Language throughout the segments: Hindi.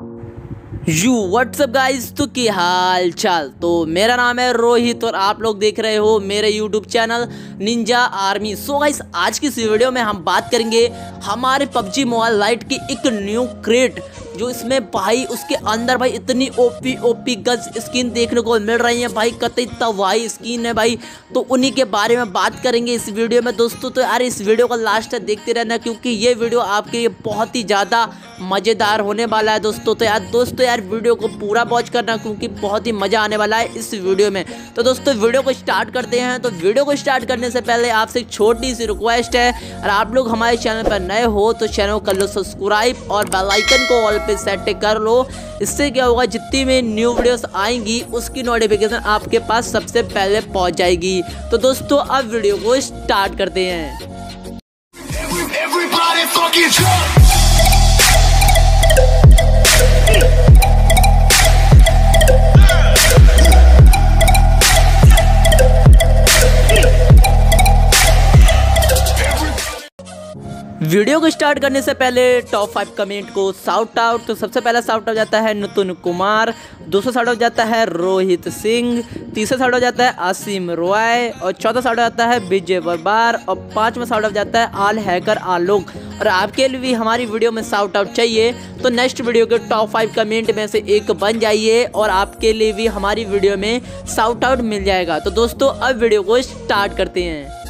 you यू व्हाट्सअप गाइस तो की हाल चाल? तो मेरा नाम है रोहित और आप लोग देख रहे हो मेरे YouTube channel ninja army so so guys आज की इस वीडियो में हम बात करेंगे हमारे पबजी मोबाइल लाइट की एक न्यू क्रेट जो इसमें भाई उसके अंदर भाई इतनी ओपी ओपी गज स्किन देखने को मिल रही है। भाई कतई तवाई स्किन है भाई। तो उन्हीं के बारे में बात करेंगे इस वीडियो में। दोस्तों तो यार इस वीडियो का लास्ट देखते रहना, क्योंकि ये वीडियो आपके लिए बहुत ही ज़्यादा मज़ेदार होने वाला है। दोस्तों तो यार, दोस्तों यार वीडियो को पूरा वॉच करना क्योंकि बहुत ही मज़ा आने वाला है इस वीडियो में। तो दोस्तों, वीडियो को स्टार्ट करते हैं। तो वीडियो को स्टार्ट करने से पहले आपसे एक छोटी सी रिक्वेस्ट है। और आप लोग हमारे चैनल पर नए हो तो चैनल को कर लो सब्सक्राइब और बेलाइकन को ऑल पे सेट कर लो। इससे क्या होगा, जितनी भी न्यू वीडियोस आएँगी, उसकी नोटिफिकेशन आपके पास सबसे पहले पहुँच जाएगी। तो दोस्तों, अब वीडियो को स्टार्ट करते हैं। वीडियो को स्टार्ट करने से पहले टॉप फाइव कमेंट को साउट आउट तो सबसे पहला साउट आउट जाता है नुतुन कुमार, दूसरा साउट आउट जाता है रोहित सिंह, तीसरा साउट आउट जाता है आसिम रॉय, और चौथा साउट आउट जाता है विजय बरबार और पांचवा साउट आउट जाता है आल हैकर आलोक। और आपके लिए भी हमारी वीडियो में साउट आउट चाहिए। तो नेक्स्ट वीडियो के टॉप फाइव कमेंट में से एक बन जाइए, और आपके लिए भी हमारी वीडियो में साउट आउट मिल जाएगा। तो दोस्तों, अब वीडियो को स्टार्ट करते हैं।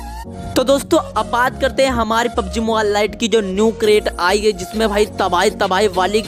तो दोस्तों, अब बात करते हैं हमारी पबजी मोबाइल लाइट की जो न्यू क्रेट आई है, जिसमें भाई तबाही तबाही वाली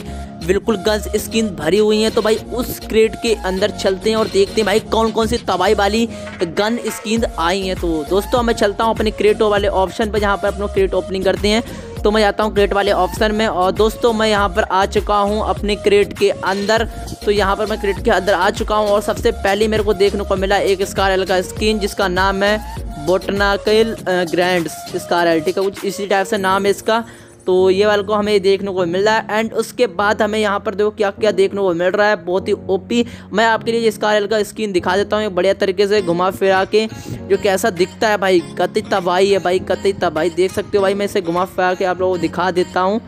बिल्कुल गन्स स्किन भरी हुई है। तो भाई उस क्रेट के अंदर चलते हैं और देखते हैं भाई कौन कौन सी तबाही वाली गन स्किन आई हैं। तो दोस्तों, मैं चलता हूँ अपने क्रेटो वाले ऑप्शन पर, जहाँ पर अपना क्रेट ओपनिंग करते हैं। तो मैं जाता हूँ क्रेट वाले ऑप्शन में और दोस्तों, मैं यहाँ पर आ चुका हूँ अपने क्रेट के अंदर। तो यहाँ पर मैं क्रेट के अंदर आ चुका हूँ और सबसे पहले मेरे को देखने को मिला एक स्कार का स्किन जिसका नाम है बोटनाकल ग्रैंड स्कार ठीक है कुछ इसी टाइप से नाम है इसका। तो ये वाले को हमें देखने को मिल रहा है। एंड उसके बाद हमें यहाँ पर देखो क्या क्या देखने को मिल रहा है। बहुत ही ओपी मैं आपके लिए इस कार का स्क्रीन दिखा देता हूँ। बढ़िया तरीके से घुमा फिरा के जो कैसा दिखता है भाई। कति तबाही है भाई कति तबाही देख सकते हो भाई, मैं इसे घुमा फिरा के आप लोगों को दिखा देता हूँ।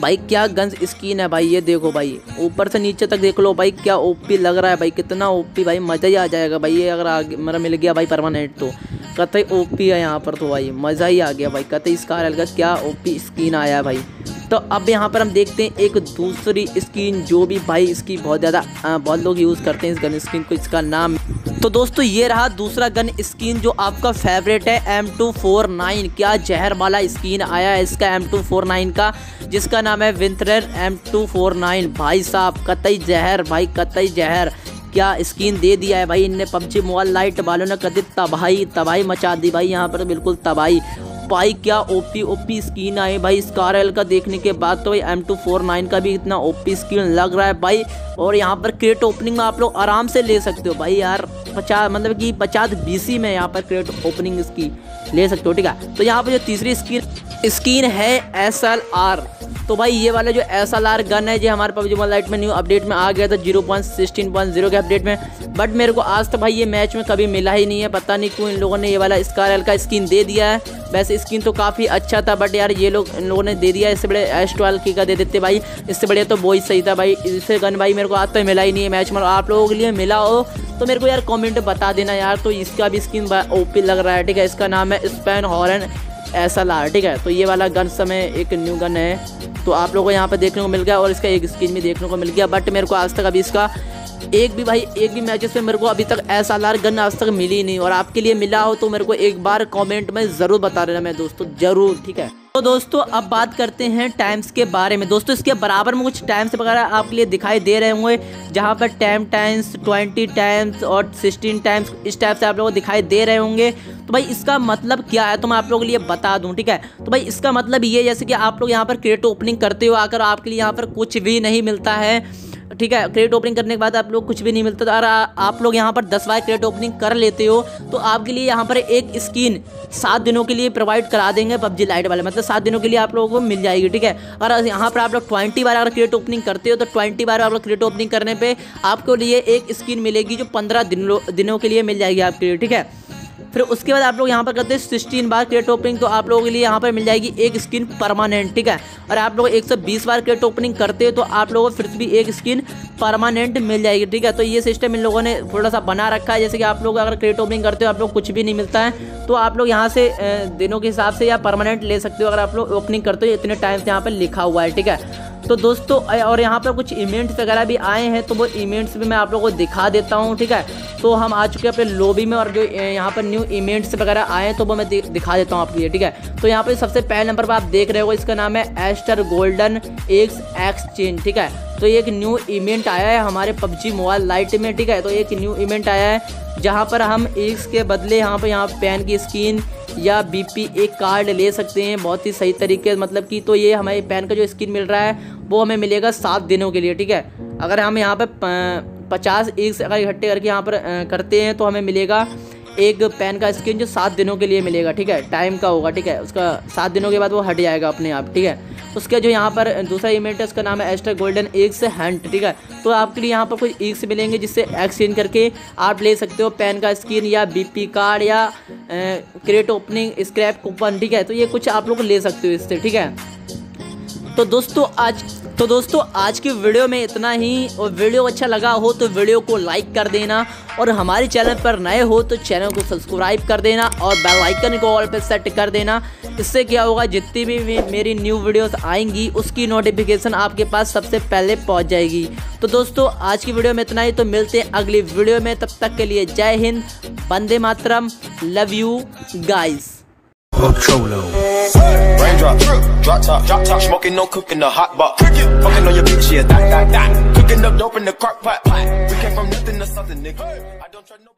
भाई, क्या गन्स स्किन है भाई? ये देखो भाई, ऊपर से नीचे तक देख लो भाई, क्या ओपी लग रहा है भाई, कितना ओपी भाई, मज़ा ही आ जाएगा भाई, ये अगर आगे मेरा मिल गया भाई परमानेंट तो। कतई ओपी है यहाँ पर तो भाई, मज़ा ही आ गया भाई, कतई इसका क्या ओपी स्किन आया भाई। तो अब यहाँ पर हम देखते हैं एक दूसरी स्किन जो भी भाई इसकी बहुत ज़्यादा बहुत लोग यूज़ करते हैं इस गन स्किन को, इसका नाम। तो दोस्तों ये रहा दूसरा गन स्किन जो आपका फेवरेट है एम टू फोर नाइन क्या जहर वाला स्किन आया है इसका एम टू फोर नाइन का, जिसका नाम है विंथरर एम टू फोर नाइन भाई साहब, कतई जहर, भाई कतई जहर। क्या स्किन दे दिया है भाई इनने, पबजी मोबाइल लाइट वालों ने कदी तबाही तबाही मचा दी भाई, यहाँ पर बिल्कुल तबाही। भाई, क्या ओपी ओपी स्किन आई भाई? इस कार का देखने के बाद तो भाई एम टू फोर नाइन का भी इतना ओपी स्किन लग रहा है भाई। और यहाँ पर क्रेट ओपनिंग में आप लोग आराम से ले सकते हो भाई यार। पचास मतलब कि पचास बीसी में यहाँ पर क्रेट ओपनिंग इसकी ले सकते हो, ठीक है? तो यहाँ पर जो तीसरी स्किन स्किन है एस एल आर तो भाई, ये वाला जो एस एल गन है जो हमारे पबजी मोबाइल में न्यू अपडेट में आ गया था ज़ीरो के अपडेट में। बट मेरे को आज तक भाई, ये मैच में कभी मिला ही नहीं है, पता नहीं क्यों इन लोगों ने ये वाला स्कार का स्किन दे दिया है। वैसे स्किन तो काफ़ी अच्छा था बट यार ये लोग इन लोगों ने दे दिया, इससे बड़े एस ट्वेल्व की का दे देते भाई। इससे बढ़िया तो वो ही सही था भाई, इससे गन भाई मेरे को आज तक मिला ही नहीं है मैच में आप लोगों के लिए मिला हो तो मेरे को यार कमेंट बता देना यार तो इसका भी स्किन ओपी लग रहा है, ठीक है? इसका नाम है स्पेन हॉर्न एस एल ठीक है? तो ये वाला गन समय एक न्यू गन है। तो आप लोगों को यहाँ पर देखने को मिल गया और इसका एक स्किन भी देखने को मिल गया। बट मेरे को आज तक अभी इसका एक भी भाई, एक भी मैचेस में मेरे को अभी तक एस एल आर गन आज तक मिली नहीं और आपके लिए मिला हो तो मेरे को एक बार कमेंट में ज़रूर बता देना मैं दोस्तों, ज़रूर, ठीक है? तो दोस्तों, अब बात करते हैं टाइम्स के बारे में। दोस्तों, इसके बराबर में कुछ टाइम्स वगैरह आपके लिए दिखाई दे रहे होंगे, जहाँ पर टेन टाइम्स ट्वेंटी टाइम्स और सिक्सटीन टाइम्स इस टाइप से आप लोगों को दिखाई दे रहे होंगे। तो भाई इसका मतलब क्या है? तो मैं आप लोगों के लिए बता दूँ, ठीक है? तो भाई इसका मतलब ये जैसे कि आप लोग यहाँ पर क्रिएट ओपनिंग करते हो आकर आपके लिए यहाँ पर कुछ भी नहीं मिलता है, ठीक है? क्रेडिट ओपनिंग करने के बाद आप लोग कुछ भी नहीं मिलता तो अगर आप लोग यहाँ पर दस बार क्रेडिट ओपनिंग कर लेते हो तो आपके लिए यहाँ पर एक स्किन सात दिनों के लिए प्रोवाइड करा देंगे पबजी लाइट वाले। मतलब सात दिनों के लिए आप लोगों को मिल जाएगी, ठीक है? अगर यहाँ पर आप लोग ट्वेंटी बार अगर क्रेडिट ओपनिंग करते हो तो ट्वेंटी बार आप लोग क्रेडिट ओपनिंग करने पर आपको लिए एक स्किन मिलेगी, जो पंद्रह दिनों दिनों के लिए मिल जाएगी आपके लिए, ठीक है? फिर उसके बाद आप लोग यहाँ पर करते हैं सिक्सटीन बार क्रेट ओपनिंग तो आप लोगों के लिए यहाँ पर मिल जाएगी एक स्किन परमानेंट, ठीक है? और आप लोग एक सौ बीस बार क्रेट ओपनिंग करते हो तो आप लोगों को फिर भी एक स्किन परमानेंट मिल जाएगी, ठीक है? तो ये सिस्टम इन लोगों ने थोड़ा सा बना रखा है, जैसे कि आप लोग अगर क्रेट ओपनिंग करते हो, आप लोग कुछ भी नहीं मिलता है तो आप लोग यहाँ से दिनों के हिसाब से या परमानेंट ले सकते हो, अगर आप लोग ओपनिंग करते हो इतने टाइम से यहाँ पर लिखा हुआ है, ठीक है? तो दोस्तों और यहाँ पर कुछ इवेंट्स वगैरह भी आए हैं तो वो इवेंट्स भी मैं आप लोगों को दिखा देता हूँ, ठीक है? तो हम आ चुके हैं अपने लॉबी में और जो यहाँ पर न्यू इवेंट्स वगैरह आए हैं तो वो मैं दिखा देता हूँ आपके लिए, ठीक है? तो यहाँ पर सबसे पहले नंबर पर आप देख रहे हो, इसका नाम है एस्टर गोल्डन एक्स एक्सचेंज ठीक है? तो एक न्यू इवेंट आया है हमारे पबजी मोबाइल लाइट में, ठीक है? तो एक न्यू इवेंट आया है, जहाँ पर हम एक्स के बदले यहाँ पर यहाँ पेन की स्किन या बीपी एक कार्ड ले सकते हैं, बहुत ही सही तरीके मतलब कि तो ये हमारे पैन का जो स्किन मिल रहा है, वो हमें मिलेगा सात दिनों के लिए, ठीक है? अगर हम यहाँ पर पचास एक अगर इकट्ठे करके यहाँ पर करते हैं तो हमें मिलेगा एक पेन का स्किन जो सात दिनों के लिए मिलेगा, ठीक है? टाइम का होगा, ठीक है? उसका सात दिनों के बाद वो हट जाएगा अपने आप, ठीक है? उसके जो यहाँ पर दूसरा इवेंट है, उसका नाम है एस्ट्रा गोल्डन एग्स हंट ठीक है? तो आपके लिए यहाँ पर कुछ एग्स मिलेंगे जिससे एक्सचेंज करके आप ले सकते हो पेन का स्किन या बीपी कार्ड या क्रेट ओपनिंग स्क्रैप कूपन ठीक है? तो ये कुछ आप लोग ले सकते हो इससे, ठीक है? तो दोस्तों, आज तो दोस्तों, आज की वीडियो में इतना ही। और वीडियो अच्छा लगा हो तो वीडियो को लाइक कर देना। और हमारे चैनल पर नए हो तो चैनल को सब्सक्राइब कर देना और बेल आइकन को ऑल पे सेट कर देना। इससे क्या होगा, जितनी भी मेरी न्यू वीडियोस आएँगी, उसकी नोटिफिकेशन आपके पास सबसे पहले पहुँच जाएगी। तो दोस्तों, आज की वीडियो में इतना ही। तो मिलते हैं अगली वीडियो में। तब तक के लिए जय हिंद, वंदे मातरम love you Cholo. Raindrop, drop top, drop top, smoking, no cooking, in the hot box. Fucking on your bitch, yeah, that, that, that. Cooking up dope in the crock pot. We came from nothing to something, nigga. I don't try nobody.